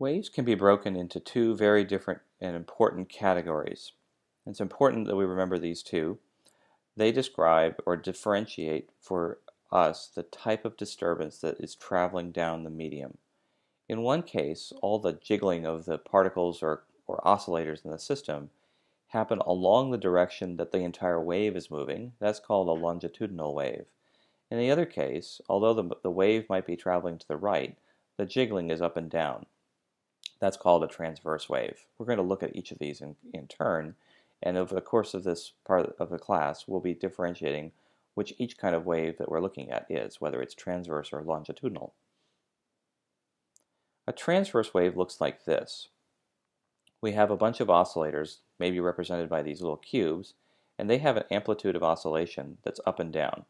Waves can be broken into two very different and important categories. It's important that we remember these two. They describe or differentiate for us the type of disturbance that is traveling down the medium. In one case, all the jiggling of the particles or, or oscillators in the system happen along the direction that the entire wave is moving. That's called a longitudinal wave. In the other case, although the, the wave might be traveling to the right, the jiggling is up and down. That's called a transverse wave. We're going to look at each of these in, in turn, and over the course of this part of the class, we'll be differentiating which each kind of wave that we're looking at is, whether it's transverse or longitudinal. A transverse wave looks like this. We have a bunch of oscillators, maybe represented by these little cubes, and they have an amplitude of oscillation that's up and down.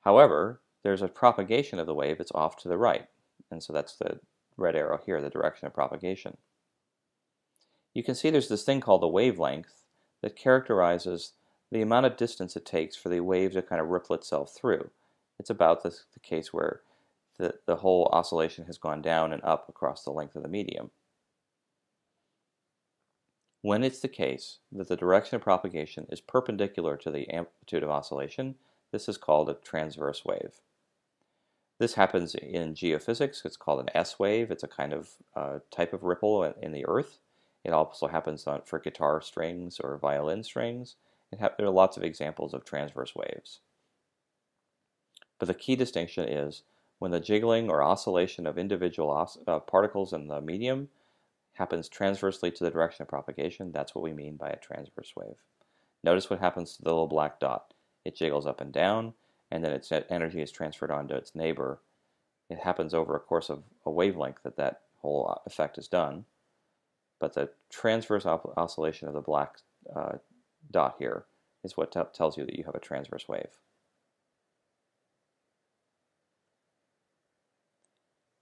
However, there's a propagation of the wave that's off to the right, and so that's the red arrow here, the direction of propagation. You can see there's this thing called the wavelength that characterizes the amount of distance it takes for the wave to kind of ripple itself through. It's about the, the case where the, the whole oscillation has gone down and up across the length of the medium. When it's the case that the direction of propagation is perpendicular to the amplitude of oscillation, this is called a transverse wave. This happens in geophysics. It's called an S wave. It's a kind of uh, type of ripple in the earth. It also happens on, for guitar strings or violin strings. there are lots of examples of transverse waves. But the key distinction is when the jiggling or oscillation of individual os uh, particles in the medium happens transversely to the direction of propagation, that's what we mean by a transverse wave. Notice what happens to the little black dot. It jiggles up and down, and then its energy is transferred onto its neighbor. It happens over a course of a wavelength that that whole uh, effect is done. But the transverse oscillation of the black uh, dot here is what tells you that you have a transverse wave.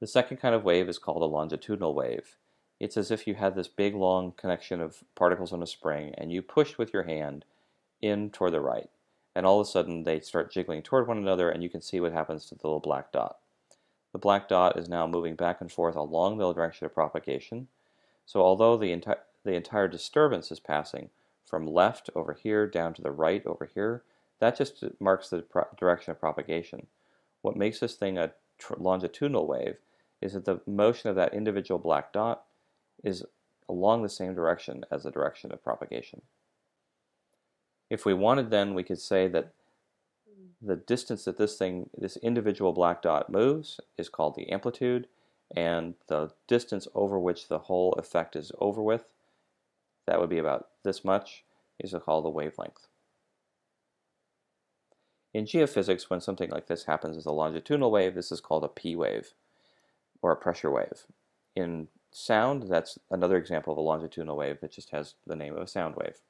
The second kind of wave is called a longitudinal wave. It's as if you had this big long connection of particles on a spring and you pushed with your hand in toward the right and all of a sudden they start jiggling toward one another and you can see what happens to the little black dot. The black dot is now moving back and forth along the direction of propagation. So although the, enti the entire disturbance is passing from left over here down to the right over here, that just marks the direction of propagation. What makes this thing a longitudinal wave is that the motion of that individual black dot is along the same direction as the direction of propagation. If we wanted then, we could say that the distance that this thing, this individual black dot moves is called the amplitude, and the distance over which the whole effect is over with, that would be about this much, is called the wavelength. In geophysics, when something like this happens as a longitudinal wave, this is called a P wave, or a pressure wave. In sound, that's another example of a longitudinal wave that just has the name of a sound wave.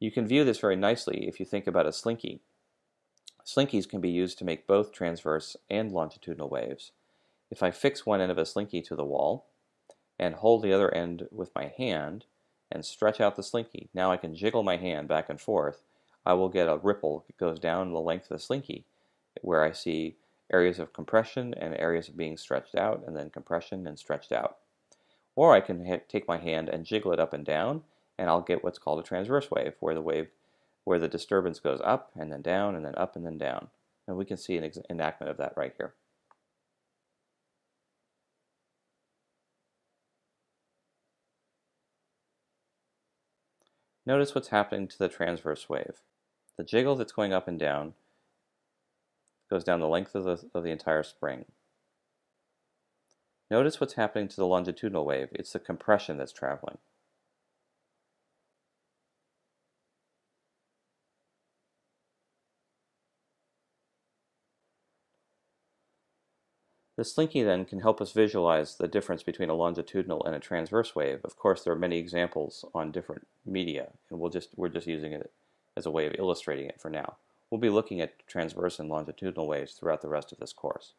You can view this very nicely if you think about a slinky. Slinkies can be used to make both transverse and longitudinal waves. If I fix one end of a slinky to the wall and hold the other end with my hand and stretch out the slinky, now I can jiggle my hand back and forth, I will get a ripple that goes down the length of the slinky where I see areas of compression and areas of being stretched out and then compression and stretched out. Or I can take my hand and jiggle it up and down and I'll get what's called a transverse wave, where the wave, where the disturbance goes up and then down and then up and then down. And we can see an enactment of that right here. Notice what's happening to the transverse wave. The jiggle that's going up and down goes down the length of the, of the entire spring. Notice what's happening to the longitudinal wave. It's the compression that's traveling. The slinky then can help us visualize the difference between a longitudinal and a transverse wave. Of course, there are many examples on different media, and we'll just, we're just using it as a way of illustrating it for now. We'll be looking at transverse and longitudinal waves throughout the rest of this course.